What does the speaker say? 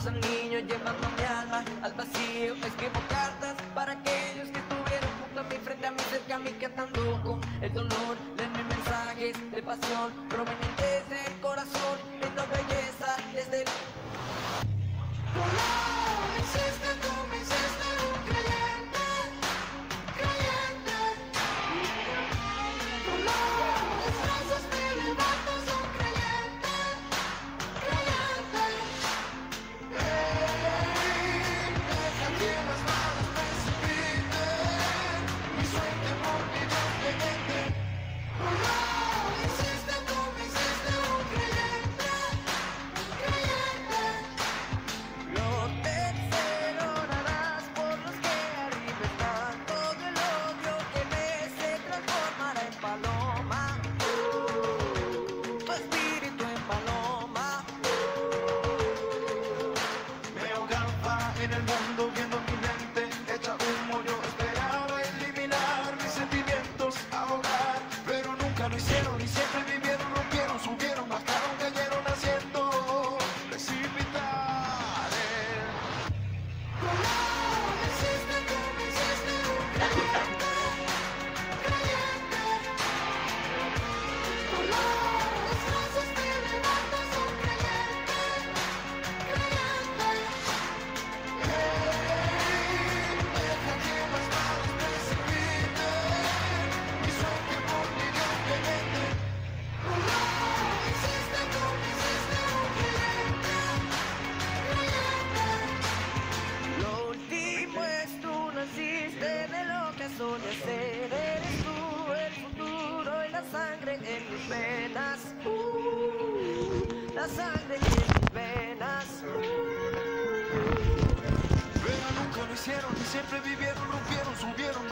pasan niños llevando mi alma al vacío. Escribo cartas para aquellos que estuvieron junto a mí, frente a mí, cerca a mí, cantando con el dolor. Denme mensajes de pasión, roben Viendo a mi mente, hecha humo, yo esperaba eliminar mis sentimientos, ahogar, pero nunca lo hicieron, hicieron. sangre en mis venas, uh, la sangre en mis venas. Nunca lo hicieron y siempre vivieron, rompieron, subieron